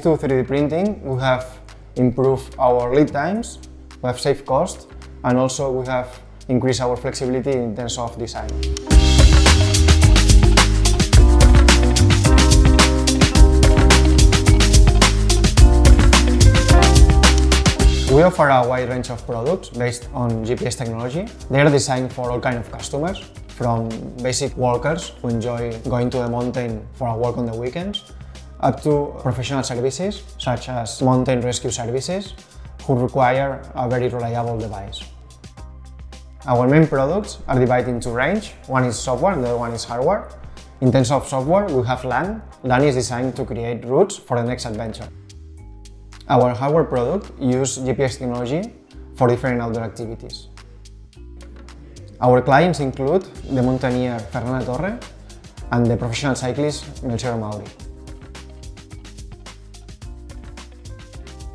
to 3D printing, we have improved our lead times, we have saved cost, and also we have increased our flexibility in terms of design. We offer a wide range of products based on GPS technology. They are designed for all kinds of customers, from basic workers who enjoy going to the mountain for a walk on the weekends, up to professional services such as mountain rescue services who require a very reliable device. Our main products are divided into range. One is software and the other one is hardware. In terms of software, we have Land. Land is designed to create routes for the next adventure. Our hardware product uses GPS technology for different outdoor activities. Our clients include the mountaineer Ferran Latorre and the professional cyclist Melchior Mauri.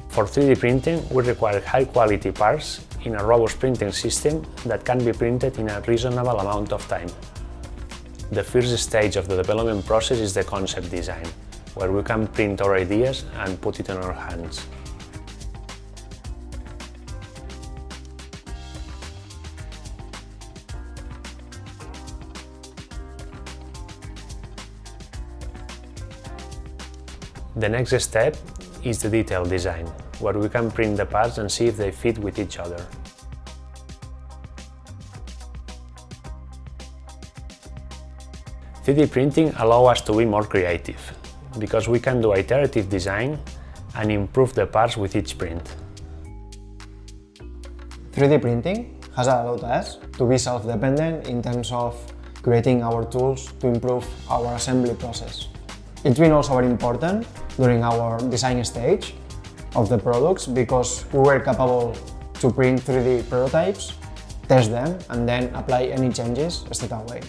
For 3D printing, we require high-quality parts in a robust printing system that can be printed in a reasonable amount of time. The first stage of the development process is the concept design, where we can print our ideas and put it in our hands. The next step is the detail design, where we can print the parts and see if they fit with each other. 3D printing allows us to be more creative, because we can do iterative design and improve the parts with each print. 3D printing has allowed us to be self-dependent in terms of creating our tools to improve our assembly process. It's been also very important during our design stage of the products because we were capable to print 3D prototypes, test them, and then apply any changes straight away.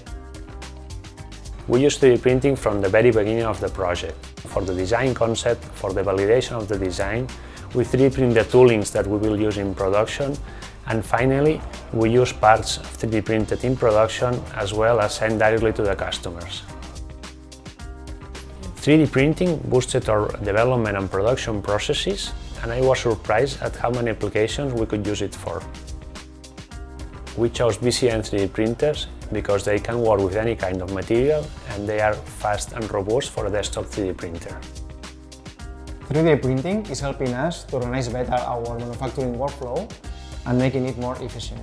We used 3D printing from the very beginning of the project. For the design concept, for the validation of the design, we 3D print the toolings that we will use in production, and finally, we use parts of 3D printed in production as well as sent directly to the customers. 3D printing boosted our development and production processes, and I was surprised at how many applications we could use it for. We chose BCN 3D printers because they can work with any kind of material and they are fast and robust for a desktop 3D printer. 3D printing is helping us to organize better our manufacturing workflow and making it more efficient.